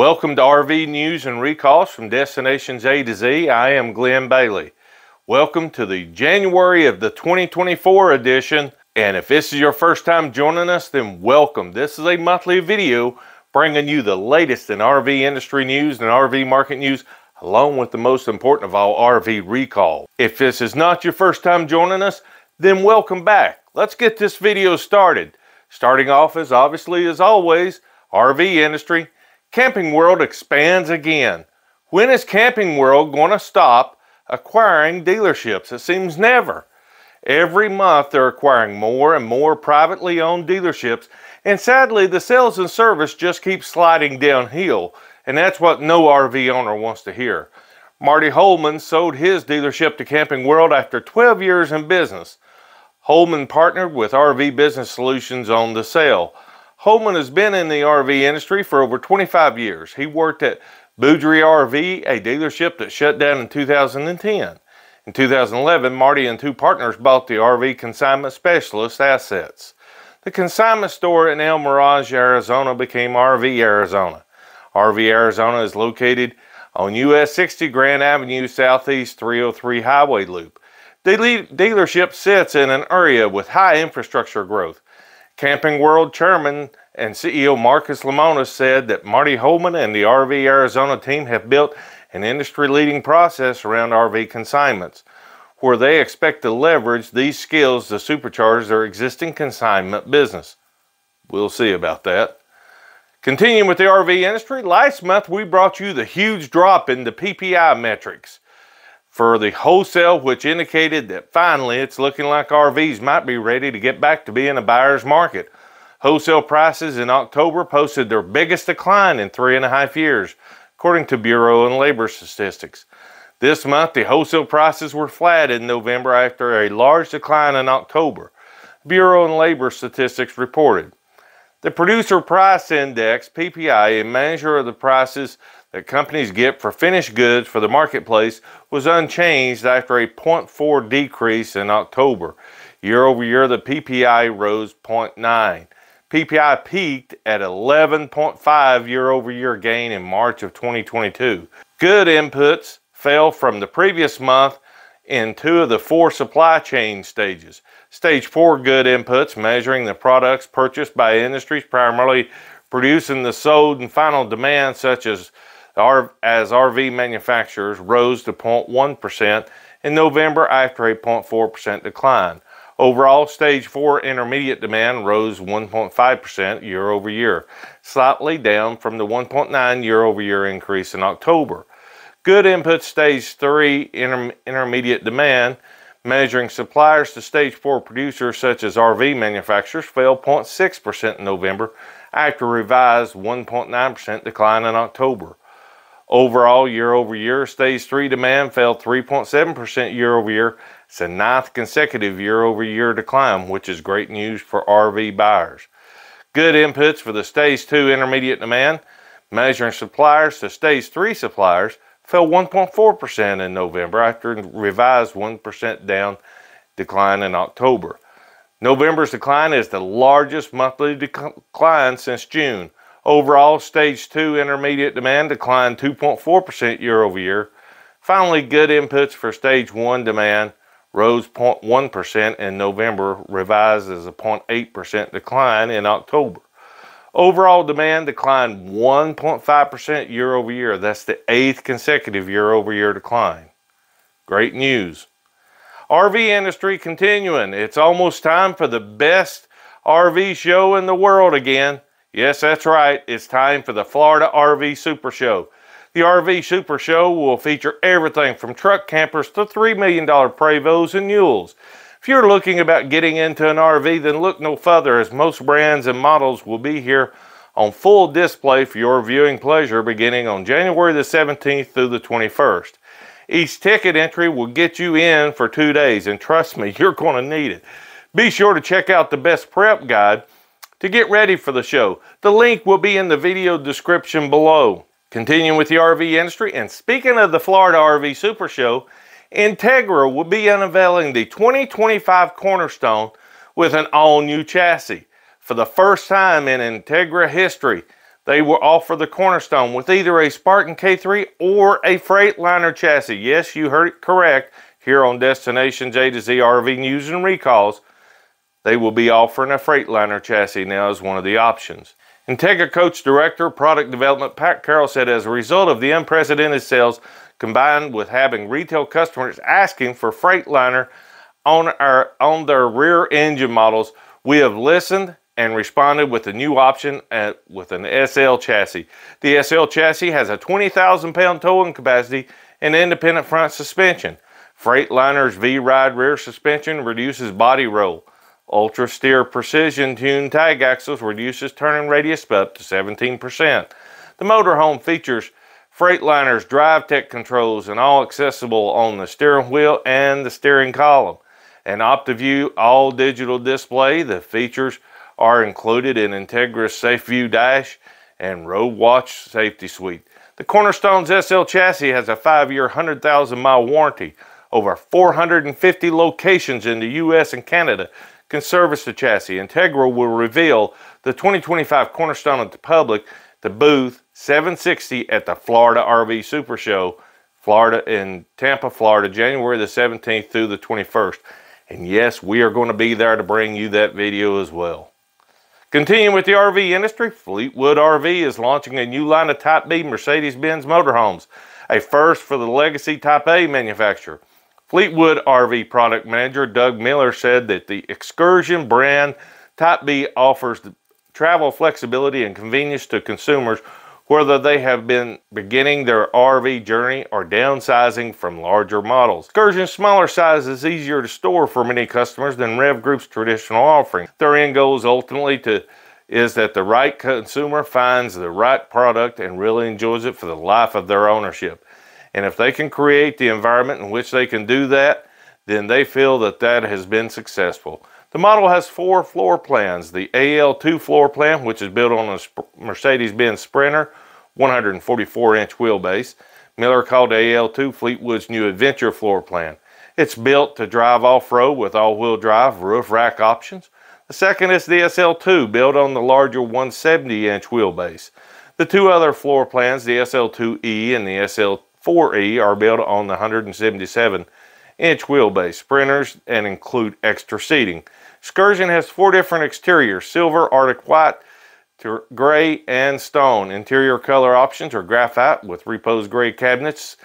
Welcome to RV News and Recalls from Destinations A to Z. I am Glenn Bailey. Welcome to the January of the 2024 edition. And if this is your first time joining us, then welcome. This is a monthly video bringing you the latest in RV industry news and RV market news, along with the most important of all, RV recall. If this is not your first time joining us, then welcome back. Let's get this video started. Starting off as obviously as always, RV industry Camping World expands again. When is Camping World going to stop acquiring dealerships? It seems never. Every month they're acquiring more and more privately owned dealerships, and sadly the sales and service just keep sliding downhill, and that's what no RV owner wants to hear. Marty Holman sold his dealership to Camping World after 12 years in business. Holman partnered with RV Business Solutions on the sale. Holman has been in the RV industry for over 25 years. He worked at Boudry RV, a dealership that shut down in 2010. In 2011, Marty and two partners bought the RV Consignment Specialist assets. The consignment store in El Mirage, Arizona became RV Arizona. RV Arizona is located on US 60 Grand Avenue Southeast 303 Highway Loop. The dealership sits in an area with high infrastructure growth. Camping World Chairman and CEO Marcus Lemonis said that Marty Holman and the RV Arizona team have built an industry leading process around RV consignments, where they expect to leverage these skills to supercharge their existing consignment business. We'll see about that. Continuing with the RV industry, last month we brought you the huge drop in the PPI metrics for the wholesale, which indicated that finally it's looking like RVs might be ready to get back to being a buyer's market. Wholesale prices in October posted their biggest decline in three and a half years, according to Bureau and Labor Statistics. This month, the wholesale prices were flat in November after a large decline in October, Bureau and Labor Statistics reported. The Producer Price Index, PPI, a measure of the prices that companies get for finished goods for the marketplace was unchanged after a 0.4 decrease in October. Year over year, the PPI rose 0.9. PPI peaked at 11.5 year over year gain in March of 2022. Good inputs fell from the previous month in two of the four supply chain stages. Stage 4 good inputs measuring the products purchased by industries primarily producing the sold and final demand such as as RV manufacturers rose to 0.1% in November after a 0.4% decline. Overall, stage 4 intermediate demand rose 1.5% year over year, slightly down from the 1.9 year over year increase in October. Good input stage 3 inter intermediate demand, measuring suppliers to stage 4 producers such as RV manufacturers, fell 0.6% in November after a revised 1.9% decline in October. Overall, year over year, stage three demand fell 3.7% year over year. It's a ninth consecutive year over year decline, which is great news for RV buyers. Good inputs for the stage two intermediate demand, measuring suppliers to stage three suppliers, fell 1.4% in November after a revised 1% down decline in October. November's decline is the largest monthly decline since June. Overall, stage two intermediate demand declined 2.4% year over year. Finally, good inputs for stage one demand rose 0.1% in November, revised as a 0.8% decline in October. Overall demand declined 1.5% year over year. That's the eighth consecutive year over year decline. Great news. RV industry continuing. It's almost time for the best RV show in the world again. Yes, that's right. It's time for the Florida RV Super Show. The RV Super Show will feature everything from truck campers to $3 million Prevosts and mules. If you're looking about getting into an RV, then look no further as most brands and models will be here on full display for your viewing pleasure beginning on January the 17th through the 21st. Each ticket entry will get you in for two days, and trust me, you're going to need it. Be sure to check out the best prep guide to get ready for the show. The link will be in the video description below. Continuing with the RV industry, and speaking of the Florida RV Super Show, Entegra will be unveiling the 2025 Cornerstone with an all-new chassis. For the first time in Entegra history, they will offer the Cornerstone with either a Spartan K3 or a Freightliner chassis. Yes, you heard it correct here on Destinations A to Z RV News and Recalls. They will be offering a Freightliner chassis now as one of the options. Entegra Coach Director Product Development Pat Carroll said as a result of the unprecedented sales combined with having retail customers asking for Freightliner on, our, on their rear engine models, we have listened and responded with a new option at, with an SL chassis. The SL chassis has a 20,000 pound towing capacity and independent front suspension. Freightliner's V-Ride rear suspension reduces body roll. Ultra Steer Precision tuned tag axles reduces turning radius by up to 17%. The motorhome features Freightliner's DriveTech controls and all accessible on the steering wheel and the steering column. An OptiView all digital display. The features are included in Entegra's SafeView dash and Road Watch safety suite. The Cornerstones SL chassis has a five-year, 100,000 mile warranty. Over 450 locations in the U.S. and Canada can service the chassis. Entegra will reveal the 2025 Cornerstone at the public, the booth 760 at the Florida RV Super Show, Florida in Tampa, Florida, January the 17th through the 21st. And yes, we are going to be there to bring you that video as well. Continuing with the RV industry, Fleetwood RV is launching a new line of Type B Mercedes-Benz motorhomes, a first for the legacy Type A manufacturer. Fleetwood RV product manager Doug Miller said that the Excursion brand Type B offers travel flexibility and convenience to consumers whether they have been beginning their RV journey or downsizing from larger models. Excursion's smaller size is easier to store for many customers than Rev Group's traditional offering. Their end goal is ultimately to is that the right consumer finds the right product and really enjoys it for the life of their ownership. And if they can create the environment in which they can do that, then they feel that that has been successful. The model has four floor plans. The AL2 floor plan, which is built on a Mercedes-Benz Sprinter, 144-inch wheelbase. Miller called AL2 Fleetwood's new adventure floor plan. It's built to drive off-road with all-wheel drive roof rack options. The second is the SL2, built on the larger 170-inch wheelbase. The two other floor plans, the SL2E and the SL4E, are built on the 177-inch wheelbase sprinters and include extra seating. Excursion has four different exteriors, silver, arctic white, gray, and stone. Interior color options are graphite with repose gray cabinets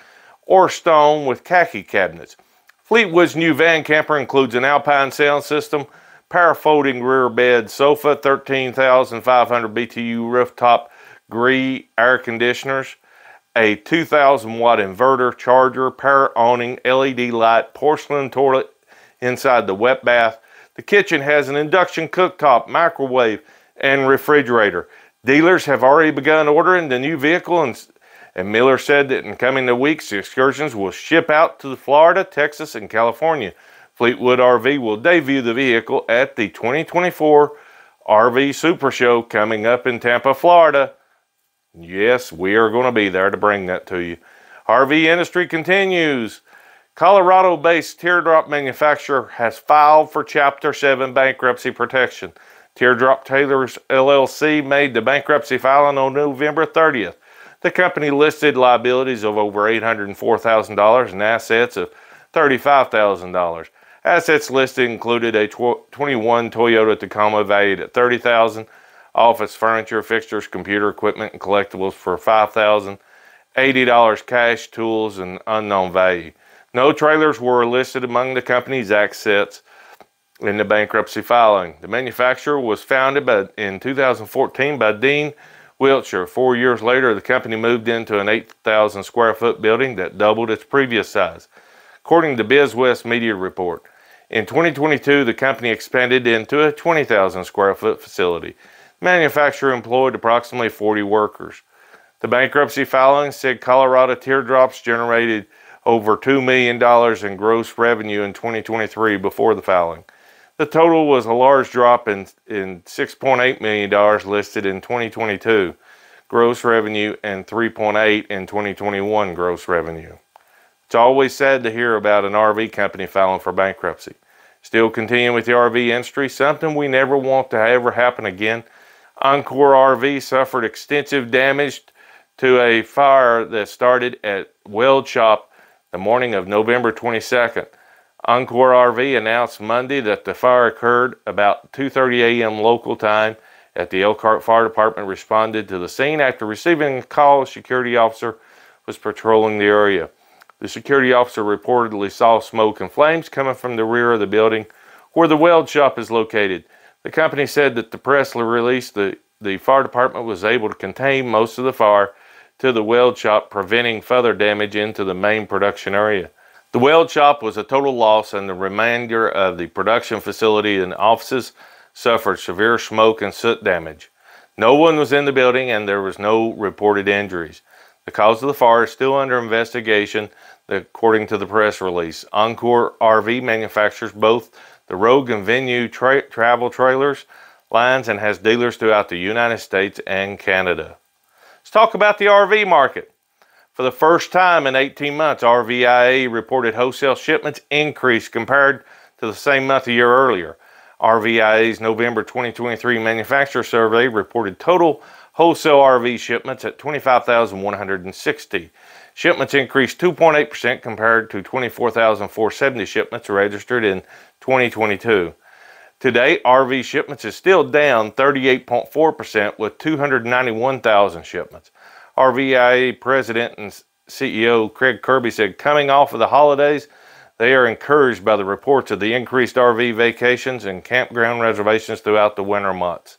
or stone with khaki cabinets. Fleetwood's new van camper includes an Alpine sound system, power folding rear bed sofa, 13,500 BTU rooftop Gree air conditioners, a 2,000 watt inverter charger, power awning, LED light, porcelain toilet inside the wet bath, the kitchen has an induction cooktop, microwave, and refrigerator. Dealers have already begun ordering the new vehicle, and, and Miller said that in coming weeks, the excursions will ship out to Florida, Texas, and California. Fleetwood RV will debut the vehicle at the 2024 RV Super Show coming up in Tampa, Florida. Yes, we are going to be there to bring that to you. RV industry continues. Colorado based teardrop manufacturer has filed for Chapter 7 bankruptcy protection. Teardrop Trailers LLC made the bankruptcy filing on November 30th. The company listed liabilities of over $804,000 and assets of $35,000. Assets listed included a 21 Toyota Tacoma valued at $30,000, office furniture, fixtures, computer equipment, and collectibles for 5,000, $80 cash, tools, and unknown value. No trailers were listed among the company's assets in the bankruptcy filing. The manufacturer was founded by, in 2014 by Dean Wiltshire. Four years later, the company moved into an 8,000 square foot building that doubled its previous size. According to BizWest Media Report, in 2022, the company expanded into a 20,000 square foot facility. Manufacturer employed approximately 40 workers. The bankruptcy filing said Colorado Teardrops generated over $2 million in gross revenue in 2023 before the filing. The total was a large drop in, in $6.8 million listed in 2022 gross revenue and 3.8 in 2021 gross revenue. It's always sad to hear about an RV company filing for bankruptcy. Still continuing with the RV industry, something we never want to ever happen again. Encore RV suffered extensive damage to a fire that started at Weld Shop the morning of November 22nd. Encore RV announced Monday that the fire occurred about 2.30 a.m. local time at the Elkhart Fire Department responded to the scene after receiving a call. A security officer was patrolling the area. The security officer reportedly saw smoke and flames coming from the rear of the building where the weld shop is located. The company said that the press release the, the fire department was able to contain most of the fire to the weld shop, preventing further damage into the main production area. The weld shop was a total loss and the remainder of the production facility and offices suffered severe smoke and soot damage. No one was in the building and there was no reported injuries. The cause of the fire is still under investigation, according to the press release. Encore RV manufactures both the Rogue and Venue tra travel trailers lines and has dealers throughout the United States and Canada. Let's talk about the RV market. For the first time in 18 months, RVIA reported wholesale shipments increased compared to the same month a year earlier. RVIA's November 2023 manufacturer survey reported total wholesale RV shipments at 25,160. Shipments increased 2.8% compared to 24,470 shipments registered in 2022. Today, RV shipments is still down 38.4% with 291,000 shipments. RVIA President and CEO Craig Kirby said coming off of the holidays, they are encouraged by the reports of the increased RV vacations and campground reservations throughout the winter months.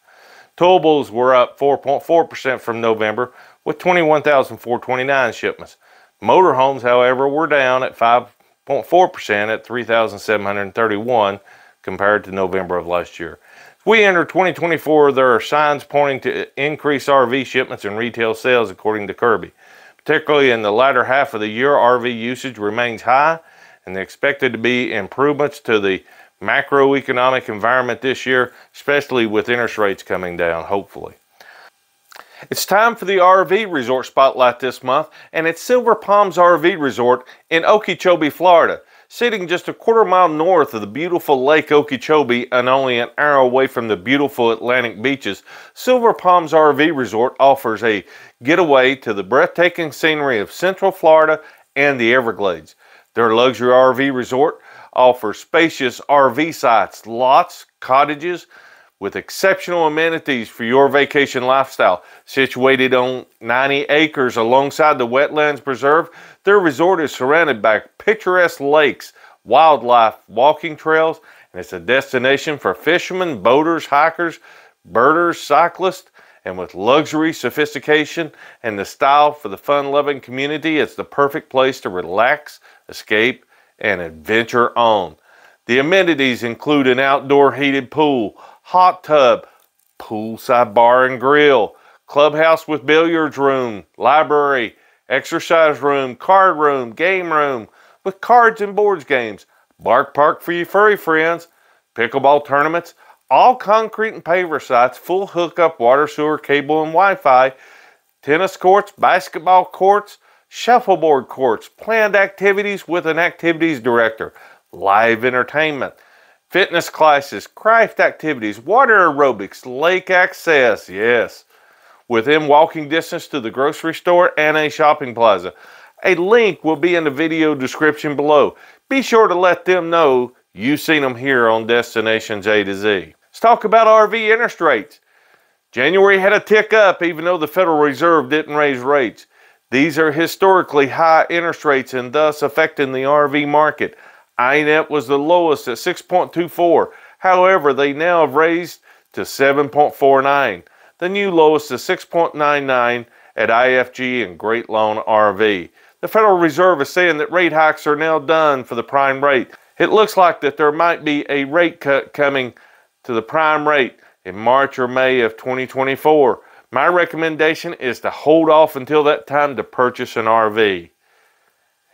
Towables were up 4.4% from November with 21,429 shipments. Motorhomes, however, were down at 5.4% at 3,731 compared to November of last year. As we enter 2024, there are signs pointing to increased RV shipments and retail sales, according to Kirby. Particularly in the latter half of the year, RV usage remains high and expected to be improvements to the macroeconomic environment this year, especially with interest rates coming down, hopefully. It's time for the RV Resort Spotlight this month, and it's Silver Palms RV Resort in Okeechobee, Florida. Sitting just a quarter mile north of the beautiful Lake Okeechobee and only an hour away from the beautiful Atlantic beaches, Silver Palms RV Resort offers a getaway to the breathtaking scenery of Central Florida and the Everglades. Their luxury RV resort offers spacious RV sites, lots, cottages, with exceptional amenities for your vacation lifestyle. Situated on 90 acres alongside the Wetlands Preserve, their resort is surrounded by picturesque lakes, wildlife, walking trails, and it's a destination for fishermen, boaters, hikers, birders, cyclists, and with luxury, sophistication, and the style for the fun-loving community, it's the perfect place to relax, escape, and adventure on. The amenities include an outdoor heated pool, hot tub, poolside bar and grill, clubhouse with billiards room, library, exercise room, card room, game room with cards and boards games, bark park for your furry friends, pickleball tournaments, all concrete and paver sites, full hookup, water, sewer, cable, and Wi-Fi, tennis courts, basketball courts, shuffleboard courts, planned activities with an activities director, live entertainment, fitness classes, craft activities, water aerobics, lake access, yes, within walking distance to the grocery store and a shopping plaza. A link will be in the video description below. Be sure to let them know you've seen them here on Destinations A to Z. Let's talk about RV interest rates. January had a tick up even though the Federal Reserve didn't raise rates. These are historically high interest rates and thus affecting the RV market. INET was the lowest at 6.24. However, they now have raised to 7.49. The new lowest is 6.99 at IFG and Great Lawn RV. The Federal Reserve is saying that rate hikes are now done for the prime rate. It looks like that there might be a rate cut coming to the prime rate in March or May of 2024. My recommendation is to hold off until that time to purchase an RV.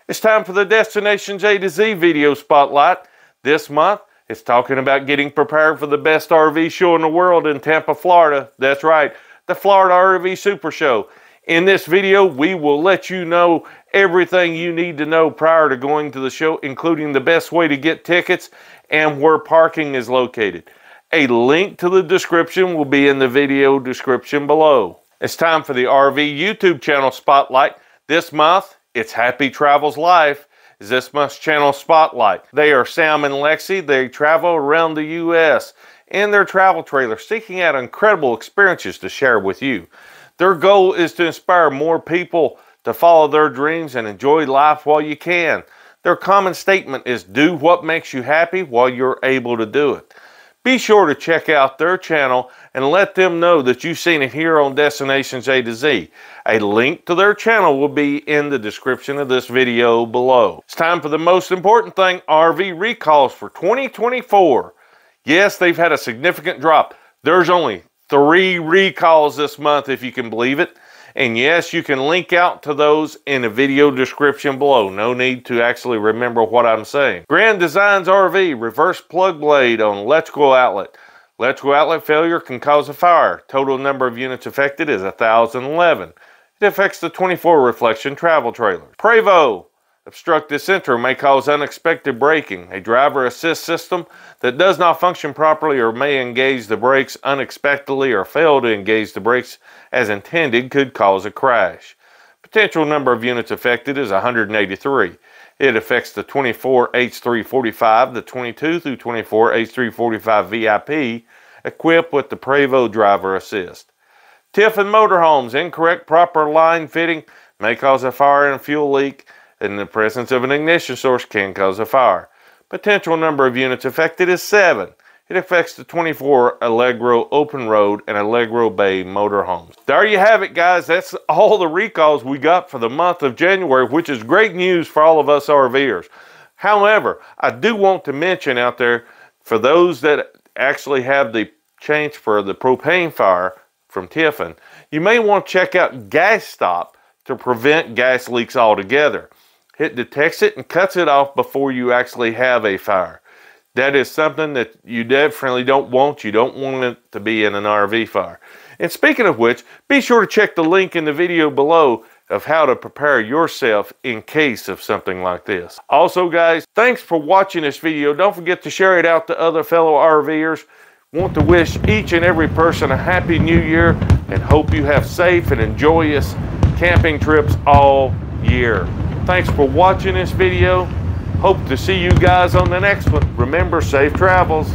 It's time for the Destinations A to Z video spotlight. This month, it's talking about getting prepared for the best RV show in the world in Tampa, Florida. That's right, the Florida RV Super Show. In this video, we will let you know everything you need to know prior to going to the show, including the best way to get tickets and where parking is located. A link to the description will be in the video description below. It's time for the RV YouTube channel spotlight. This month, it's Happy Travels Life is this month's channel spotlight. They are Sam and Lexi. They travel around the U.S. in their travel trailer, seeking out incredible experiences to share with you. Their goal is to inspire more people to follow their dreams and enjoy life while you can. Their common statement is do what makes you happy while you're able to do it. Be sure to check out their channel and let them know that you've seen it here on Destinations A to Z. A link to their channel will be in the description of this video below. It's time for the most important thing, RV recalls for 2024. Yes, they've had a significant drop. There's only three recalls this month, if you can believe it. And yes, you can link out to those in the video description below. No need to actually remember what I'm saying. Grand Designs RV, reverse plug blade on electrical outlet. Electrical outlet failure can cause a fire. Total number of units affected is 1,011. It affects the 24 reflection travel trailer. Prevost, Obstructive center may cause unexpected braking. A driver assist system that does not function properly or may engage the brakes unexpectedly or fail to engage the brakes as intended could cause a crash. Potential number of units affected is 183. It affects the 24 H345, the 22 through 24 H345 VIP equipped with the Prevost driver assist. Tiffin Motorhomes, incorrect proper line fitting may cause a fire and fuel leak in the presence of an ignition source can cause a fire. Potential number of units affected is 7. It affects the 24 Allegro Open Road and Allegro Bay motorhomes. There you have it, guys. That's all the recalls we got for the month of January, which is great news for all of us RVers. However, I do want to mention out there, for those that actually have the change for the propane fire from Tiffin, you may want to check out GasSTOP to prevent gas leaks altogether. It detects it and cuts it off before you actually have a fire. That is something that you definitely don't want. You don't want it to be in an RV fire. And speaking of which, be sure to check the link in the video below of how to prepare yourself in case of something like this. Also guys, thanks for watching this video. Don't forget to share it out to other fellow RVers. Want to wish each and every person a happy new year and hope you have safe and enjoyous camping trips all year. Thanks for watching this video. Hope to see you guys on the next one. Remember, safe travels.